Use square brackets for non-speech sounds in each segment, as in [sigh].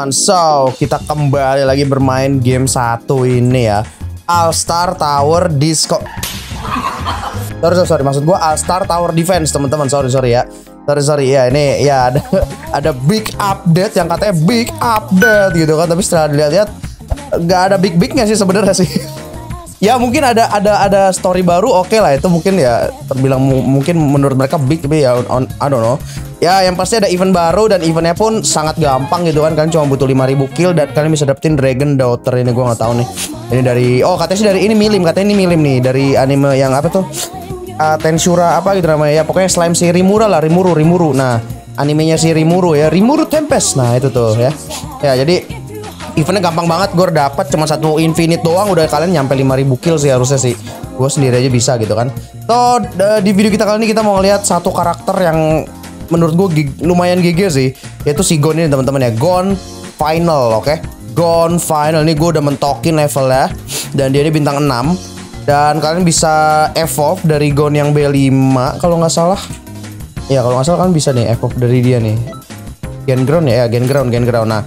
teman-teman. So, kita kembali lagi bermain game satu ini ya. All Star Tower Disco. Sorry, sorry, sorry. Maksud gua All Star Tower Defense, teman-teman. Sorry, sorry ya. Sorry, sorry. Ya, ini ya ada [laughs] ada big update yang katanya big update gitu kan. Tapi setelah dilihat-lihat nggak ada big-bignya sih sebenarnya sih. [laughs] ya mungkin ada ada ada story baru oke lah itu mungkin ya terbilang mu- mungkin menurut mereka big tapi ya on, I don't know. Ya yang pasti ada event baru dan eventnya pun sangat gampang gitu kan kalian cuma butuh 5000 kill dan kalian bisa dapetin Dragon Daughter ini gua nggak tahu nih. Ini dari oh katanya sih dari ini milim katanya ini milim nih dari anime yang apa tuh? Uh, Tensura apa gitu namanya ya pokoknya slime si Rimura lah Rimuru Rimuru. Nah animenya si Rimuru ya Rimuru Tempest. Nah itu tuh ya. Ya jadi eventnya gampang banget gue dapat cuma satu infinite doang. Udah kalian nyampe 5000 kill sih harusnya sih. Gue sendiri aja bisa gitu kan. So di video kita kali ini kita mau ngeliat satu karakter yang menurut gue lumayan GG sih. Yaitu si Gon ini teman-teman ya. Gon final oke? Gon final. Ini gue udah mentokin levelnya. Dan dia ini bintang 6 dan kalian bisa evolve dari Gon yang B5 kalau nggak salah. Ya kalau nggak salah kan bisa nih evolve dari dia nih. Gen ground ya, ya gen ground, gen ground. Nah,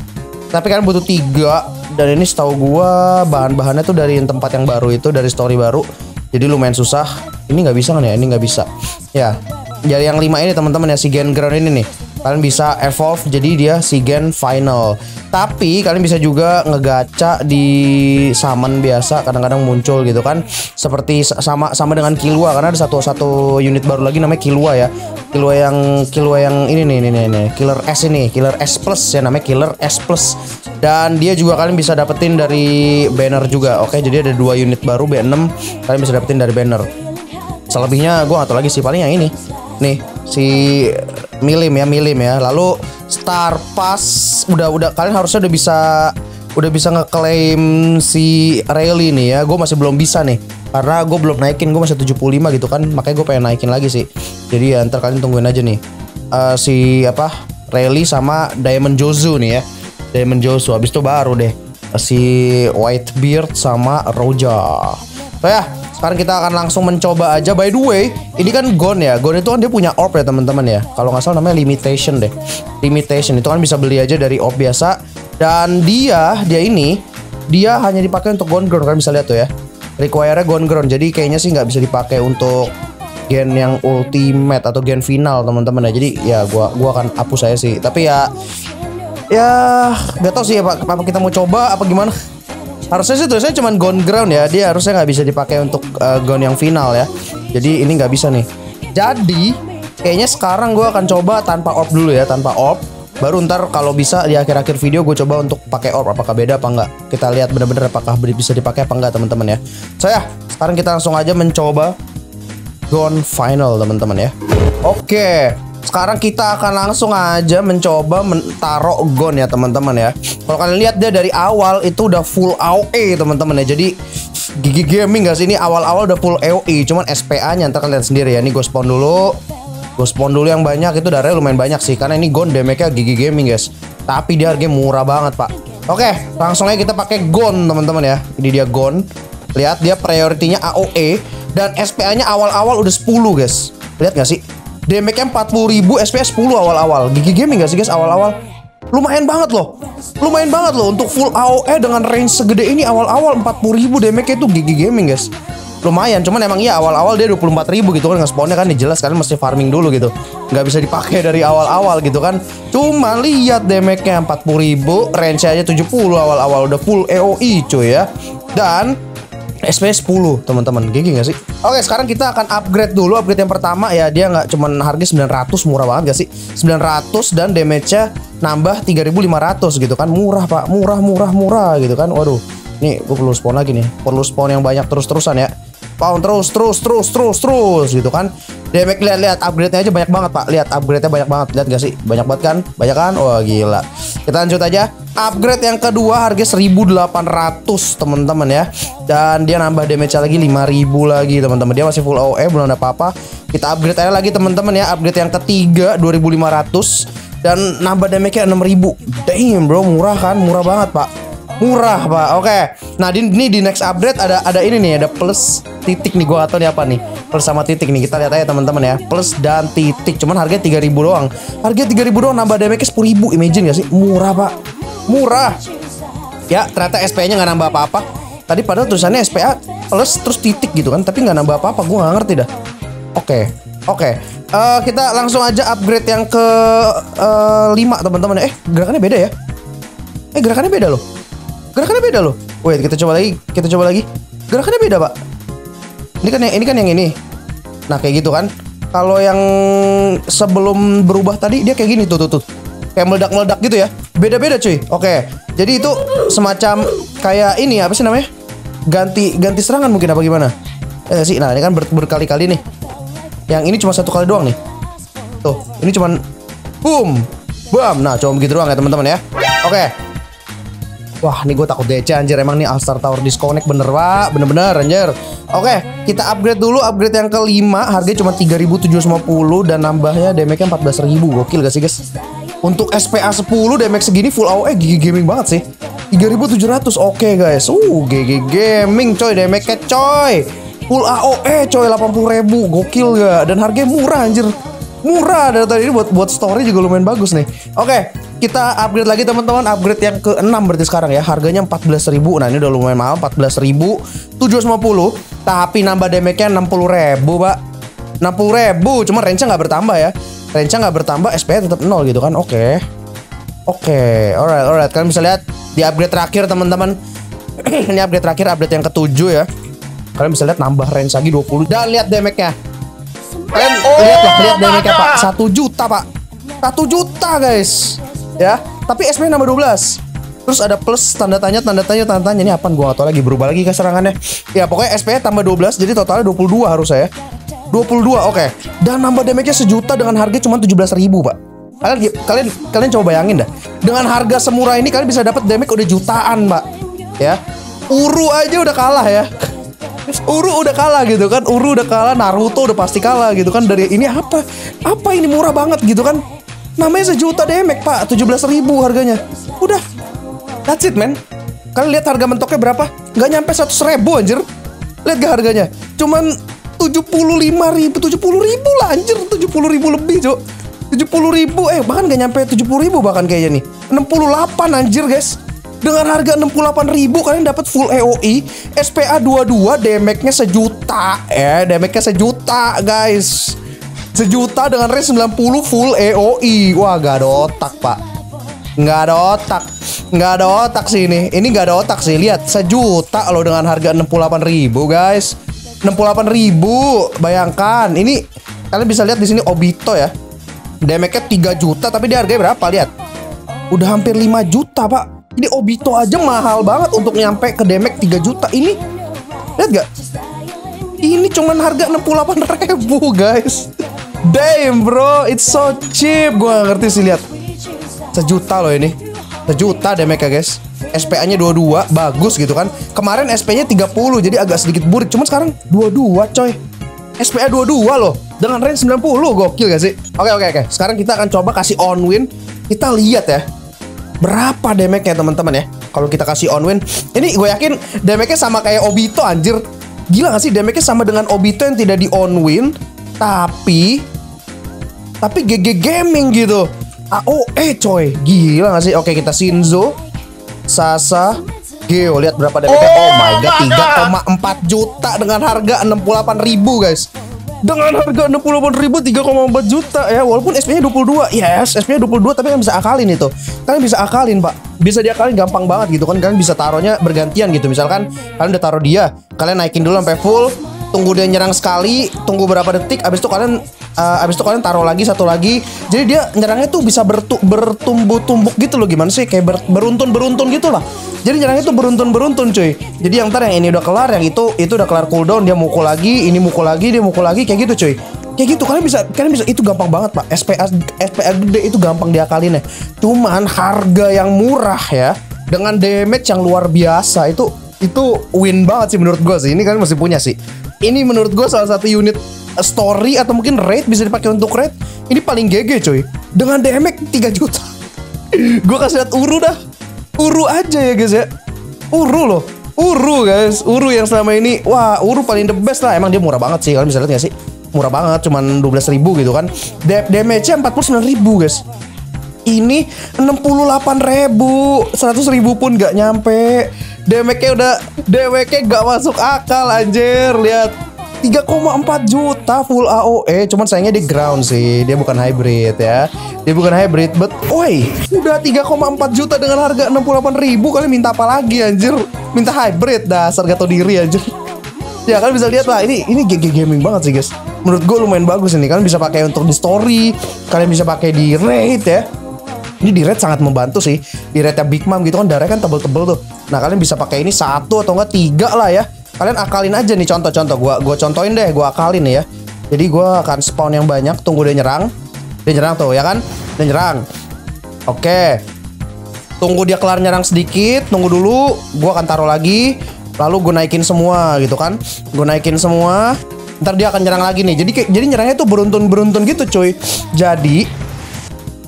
tapi kalian butuh tiga dan ini setahu gua bahan-bahannya tuh dari tempat yang baru itu dari story baru. Jadi lumayan susah. Ini nggak bisa kan ya? Ini nggak bisa. Ya, dari yang lima ini teman-teman ya si gen ground ini nih. Kalian bisa evolve jadi dia si gen final. Tapi kalian bisa juga ngegaca di summon biasa kadang-kadang muncul gitu kan. Seperti sa- sama sama dengan Killua karena ada satu satu unit baru lagi namanya Killua ya. Killua yang Killua yang ini nih, nih, nih. Killer S ini, Killer S Plus ya namanya Killer S Plus. Dan dia juga kalian bisa dapetin dari banner juga. Oke, jadi ada dua unit baru B6 kalian bisa dapetin dari banner. Selebihnya gue gak tau lagi sih paling yang ini. Nih, si Milim ya, Milim ya. Lalu Star Pass udah udah kalian harusnya udah bisa udah bisa ngeklaim si Rayleigh nih ya. Gue masih belum bisa nih. Karena gue belum naikin, gue masih 75 gitu kan. Makanya gue pengen naikin lagi sih. Jadi ya ntar kalian tungguin aja nih. Eh, si apa? Rayleigh sama Diamond Jozu nih ya. Diamond Jozu habis itu baru deh si Whitebeard sama Roja. So ya, sekarang kita akan langsung mencoba aja. By the way, ini kan Gon ya. Gon itu kan dia punya orb ya teman-teman ya. Kalau nggak salah namanya limitation deh. Limitation itu kan bisa beli aja dari orb biasa. Dan dia, dia ini, dia hanya dipakai untuk Gon Ground kan bisa lihat tuh ya. Require-nya Gon Ground. Jadi kayaknya sih nggak bisa dipakai untuk gen yang ultimate atau gen final teman-teman ya. Jadi ya gua gua akan hapus saya sih. Tapi ya ya nggak tahu sih apa, apa kita mau coba apa gimana harusnya sih tulisnya cuma gone ground ya. Dia harusnya nggak bisa dipakai untuk uh, gone yang final ya. Jadi ini nggak bisa nih. Jadi kayaknya sekarang gue akan coba tanpa orb dulu ya tanpa orb baru ntar kalau bisa di akhir-akhir video gue coba untuk pakai orb apakah beda apa enggak kita lihat bener-bener apakah bisa dipakai apa enggak teman-teman ya. So ya sekarang kita langsung aja mencoba Gone Final teman-teman ya. Oke, sekarang kita akan langsung aja mencoba mentaro Gone ya teman-teman ya. Kalau kalian lihat dia dari awal itu udah full AOE teman-teman ya. Jadi Gigi Gaming sih ini awal-awal udah full AOE, cuman SPA-nya ntar kalian sendiri ya. Ini gue spawn dulu. Gue spawn dulu yang banyak itu darahnya lumayan banyak sih karena ini Gone damage-nya Gigi Gaming guys. Tapi dia harganya murah banget, Pak. Oke, langsung aja kita pakai Gone teman-teman ya. Ini dia Gone. Lihat dia prioritinya AOE dan SPA-nya awal-awal udah 10 guys. Lihat gak sih? Damage-nya 40 ribu, SPA 10 awal-awal. Gigi gaming gak sih guys awal-awal? Lumayan banget loh. Lumayan banget loh untuk full AOE dengan range segede ini awal-awal 40 ribu damage itu gigi gaming guys. Lumayan, cuman emang iya awal-awal dia 24 ribu gitu kan nge-spawnnya kan jelas kalian mesti farming dulu gitu. Nggak bisa dipakai dari awal-awal gitu kan. Cuma lihat damage-nya 40 ribu, range aja 70 awal-awal udah full AOE cuy ya. Dan SP 10 teman-teman. GG gak sih? Oke sekarang kita akan upgrade dulu. Upgrade yang pertama ya dia nggak cuman harga 900 murah banget gak sih? 900 dan damage-nya nambah 3500 gitu kan. Murah pak. Murah murah murah gitu kan. Waduh. Nih gue perlu spawn lagi nih. Perlu spawn yang banyak terus-terusan ya. Spawn terus terus terus terus terus gitu kan. Damage lihat-lihat upgrade-nya aja banyak banget pak. Lihat upgrade-nya banyak banget. Lihat gak sih? Banyak banget kan? Banyak kan? Wah gila. Kita lanjut aja Upgrade yang kedua harga 1800 teman-teman ya. Dan dia nambah damage lagi 5000 lagi teman-teman. Dia masih full AOE belum ada apa-apa. Kita upgrade aja lagi teman-teman ya. Upgrade yang ketiga 2500 Dan nambah damage-nya 6000 Damn bro. Murah kan? Murah banget pak. Murah pak. Oke. Nah di, ini di next upgrade ada ada ini nih Ada plus titik nih. Gua atau nih apa nih? Plus sama titik nih. Kita lihat aja teman-teman ya. Plus dan titik. Cuman harganya 3000 doang. Harganya 3000 doang Nambah damage-nya 10000 Imagine gak sih? Murah pak Murah. Ya, ternyata SPA-nya nggak nambah apa-apa. Tadi padahal tulisannya SPA plus terus titik gitu kan, tapi nggak nambah apa-apa. Gue nggak ngerti dah. Oke, oke. Eh, kita langsung aja upgrade yang ke eh, 5 teman-teman. Eh, gerakannya beda ya? Eh, gerakannya beda loh. Gerakannya beda loh. Wait, kita coba lagi. Kita coba lagi. Gerakannya beda, Pak. Ini kan yang ini kan yang ini. Nah, kayak gitu kan. Kalau yang sebelum berubah tadi dia kayak gini tuh tuh tuh. Kayak meledak-meledak gitu ya. Beda-beda cuy. Oke. Jadi itu semacam kayak ini apa sih namanya? Ganti ganti serangan mungkin apa gimana? Eh sih. Nah, ini kan ber- berkali-kali nih. Yang ini cuma satu kali doang nih. Tuh, ini cuman boom. Bam. Nah, cuma begitu doang ya teman-teman ya. Oke. Wah, ini gue takut DC anjir emang nih All Star Tower disconnect bener pak, bener-bener anjir. Oke, kita upgrade dulu, upgrade yang kelima, harganya cuma 3.750 dan nambahnya damage-nya 14.000 gokil gak sih guys? Untuk SPA 10 damage segini full AOE gigi gaming banget sih. 3.700 oke guys. Uh, GG gaming coy damage-nya coy. Full AOE coy 80.000 gokil gak? Dan harganya murah anjir. Murah dari tadi ini buat buat story juga lumayan bagus nih. Oke, kita upgrade lagi teman-teman, upgrade yang ke-6 berarti sekarang ya. Harganya 14.000. Nah, ini udah lumayan mahal 14.750. Tapi nambah damage-nya 60.000, Pak. 60.000, cuma range-nya nggak bertambah ya. Range-nya nggak bertambah, SP tetap 0 gitu kan. Oke. Oke, alright, alright. Kalian bisa lihat di upgrade terakhir teman-teman. [clears throat] ini upgrade terakhir, upgrade yang ketujuh ya. Kalian bisa lihat nambah range lagi 20 dan lihat damage-nya. Kalian lihat lah, lihat damage-nya Pak. 1 juta, Pak. 1 juta, guys. Ya, tapi SP nambah 12. Terus ada plus tanda tanya, tanda tanya, tanda tanya. Ini apa? Gua gak tau lagi berubah lagi ke serangannya. Ya, pokoknya SP tambah 12 jadi totalnya 22 harus saya. 22, oke. Dan nambah damage-nya sejuta dengan harga cuma 17.000 ribu, Pak. Kalian kalian kalian coba bayangin dah. Dengan harga semurah ini kalian bisa dapat damage udah jutaan, Pak. Ya. Uru aja udah kalah ya. Uru udah kalah gitu kan Uru udah kalah Naruto udah pasti kalah gitu kan Dari ini apa Apa ini murah banget gitu kan Namanya sejuta damage pak 17 ribu harganya Udah That's it man Kalian lihat harga mentoknya berapa Nggak nyampe 100 ribu anjir Lihat gak harganya Cuman 75 ribu 70 ribu lah anjir 70 ribu lebih cok 70 ribu Eh bahkan gak nyampe 70 ribu bahkan kayaknya nih 68 anjir guys dengan harga 68.000 kalian dapat full AOE, SPA 22, damage-nya sejuta. Ya, damage-nya sejuta, guys. Sejuta dengan range 90 full AOE. Wah, gak ada otak, Pak. Nggak ada otak. Nggak ada otak sih ini. Ini nggak ada otak sih. Lihat, sejuta loh dengan harga 68.000, guys. 68.000. Bayangkan, ini kalian bisa lihat di sini Obito ya. Damage-nya 3 juta tapi dia harganya berapa? Lihat. Udah hampir 5 juta, Pak. Ini Obito aja mahal banget untuk nyampe ke damage 3 juta. Ini lihat gak? Ini cuman harga 68 ribu guys. Damn bro, it's so cheap. Gua gak ngerti sih lihat. Sejuta loh ini. Sejuta damage ya guys. SPA-nya 22, bagus gitu kan. Kemarin SP-nya 30, jadi agak sedikit burik. Cuman sekarang 22 coy. SPA 22 loh. Dengan range 90, gokil gak sih? Oke oke oke. Sekarang kita akan coba kasih on win. Kita lihat ya berapa damage-nya teman-teman ya kalau kita kasih on win ini gue yakin damage-nya sama kayak Obito anjir gila gak sih damage-nya sama dengan Obito yang tidak di on win tapi tapi GG gaming gitu AOE coy. Gila gak sih? Oke kita Shinzo Sasa Geo. Lihat berapa damage oh, oh my god. 3,4 juta dengan harga 68 ribu guys. Dengan harga 68 ribu 3,4 juta ya. Walaupun SP nya 22 yes SP nya 22 tapi kalian bisa akalin itu. Kalian bisa akalin pak. Bisa diakalin gampang banget gitu kan. Kalian bisa taruhnya bergantian gitu. Misalkan kalian udah taruh dia kalian naikin dulu sampai full tunggu dia nyerang sekali tunggu berapa detik abis itu kalian uh, abis itu kalian taruh lagi satu lagi. Jadi dia nyerangnya tuh bisa bertu bertumbuh-tumbuk gitu loh gimana sih? Kayak ber beruntun-beruntun gitu lah. Jadi nyerangnya tuh beruntun-beruntun cuy. Jadi yang ntar yang ini udah kelar yang itu itu udah kelar cooldown dia mukul lagi ini mukul lagi dia mukul lagi kayak gitu cuy. Kayak gitu kalian bisa kalian bisa itu gampang banget pak. SPA SPA gede itu gampang diakalin ya. Cuman harga yang murah ya dengan damage yang luar biasa itu itu win banget sih menurut gue sih. Ini kalian masih punya sih. Ini menurut gue salah satu unit story atau mungkin raid bisa dipakai untuk raid ini paling GG cuy. Dengan damage 3 juta. [laughs] Gue kasih lihat uru dah. Uru aja ya guys ya. Uru loh. Uru guys. Uru yang selama ini wah uru paling the best lah. Emang dia murah banget sih kalian bisa lihat gak sih? Murah banget cuman 12 ribu gitu kan. Damage nya 49 ribu guys. Ini 68 ribu. 100 ribu pun gak nyampe. Damage-nya udah Damage-nya gak masuk akal anjir. Lihat 3,4 juta full AOE Cuman sayangnya di ground sih Dia bukan hybrid ya Dia bukan hybrid But oi Udah 3,4 juta dengan harga 68 ribu Kalian minta apa lagi anjir Minta hybrid Dasar gak tau diri anjir Ya kalian bisa lihat lah ini ini GG gaming banget sih guys. Menurut gue lumayan bagus ini. Kalian bisa pakai untuk di story, kalian bisa pakai di raid ya. Ini di raid sangat membantu sih. Di raidnya Big Mom gitu kan darahnya kan tebel-tebel tuh. Nah kalian bisa pakai ini satu atau enggak tiga lah ya. Kalian akalin aja nih contoh-contoh. Gua gua contohin deh, gua akalin ya. Jadi gua akan spawn yang banyak, tunggu dia nyerang. Dia nyerang tuh ya kan? Dia nyerang. Oke. Tunggu dia kelar nyerang sedikit, tunggu dulu. Gua akan taruh lagi lalu gue naikin semua gitu kan gue naikin semua ntar dia akan nyerang lagi nih jadi jadi nyerangnya tuh beruntun beruntun gitu cuy jadi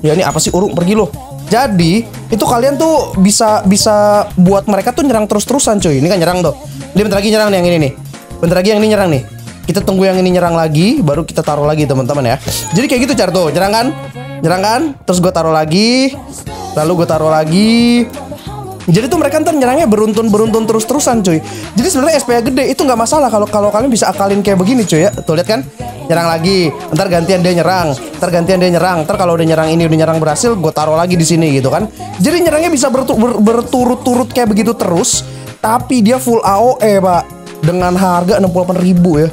ya ini apa sih urung pergi loh jadi itu kalian tuh bisa bisa buat mereka tuh nyerang terus terusan cuy ini kan nyerang tuh dia bentar lagi nyerang nih yang ini nih. Bentar lagi yang ini nyerang nih. Kita tunggu yang ini nyerang lagi baru kita taruh lagi teman-teman ya. Jadi kayak gitu cara tuh. Nyerang kan? Nyerang kan? Terus gue taruh lagi. Lalu gue taruh lagi jadi tuh mereka ntar nyerangnya beruntun beruntun terus terusan cuy. Jadi sebenarnya SPA gede itu nggak masalah kalau kalau kalian bisa akalin kayak begini cuy ya. Tuh lihat kan, nyerang lagi. Ntar gantian dia nyerang, ntar gantian dia nyerang. Ntar kalau udah nyerang ini udah nyerang berhasil, gue taruh lagi di sini gitu kan. Jadi nyerangnya bisa bertu ber berturut-turut kayak begitu terus. Tapi dia full AOE pak dengan harga 68 ribu ya.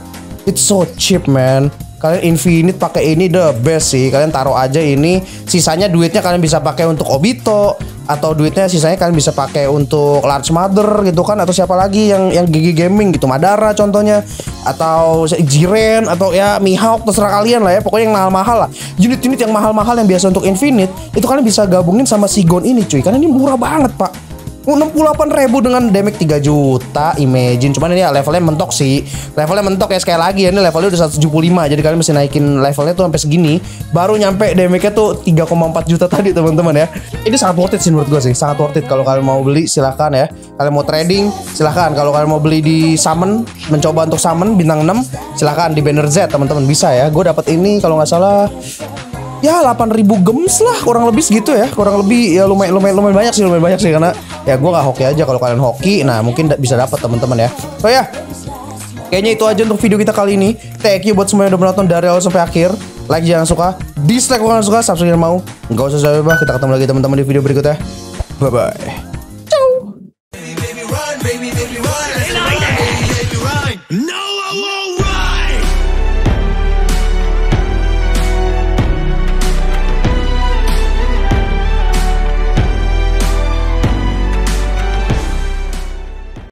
It's so cheap man kalian infinite pakai ini the best sih. Kalian taruh aja ini. Sisanya duitnya kalian bisa pakai untuk obito atau duitnya sisanya kalian bisa pakai untuk large mother gitu kan atau siapa lagi yang yang gigi gaming gitu. Madara contohnya atau Jiren atau ya Mihawk terserah kalian lah ya. Pokoknya yang mahal-mahal lah. Unit-unit yang mahal-mahal yang biasa untuk infinite itu kalian bisa gabungin sama Sigon ini cuy. Karena ini murah banget pak 68 ribu dengan damage 3 juta Imagine. Cuman ini ya levelnya mentok sih. Levelnya mentok ya sekali lagi ya Ini levelnya udah 175 Jadi kalian mesti naikin levelnya tuh sampai segini Baru nyampe damage-nya tuh 3,4 juta tadi teman-teman ya. Ini sangat worth it sih menurut gue sih Sangat worth it. Kalau kalian mau beli silahkan ya. Kalian mau trading silahkan. Kalau kalian mau beli di summon Mencoba untuk summon bintang 6 Silahkan. Di banner Z teman-teman bisa ya. Gue dapat ini kalau nggak salah ya 8000 gems lah kurang lebih segitu ya. Kurang lebih ya lumayan lumayan lumayan banyak sih lumayan banyak sih karena ya gue nggak hoki aja kalau kalian hoki. Nah mungkin bisa dapat teman-teman ya. So ya kayaknya itu aja untuk video kita kali ini. Thank you buat semua yang udah menonton dari awal sampai akhir. Like jangan suka dislike kalau suka subscribe mau. Nggak usah saya kita ketemu lagi teman-teman di video berikutnya. Bye bye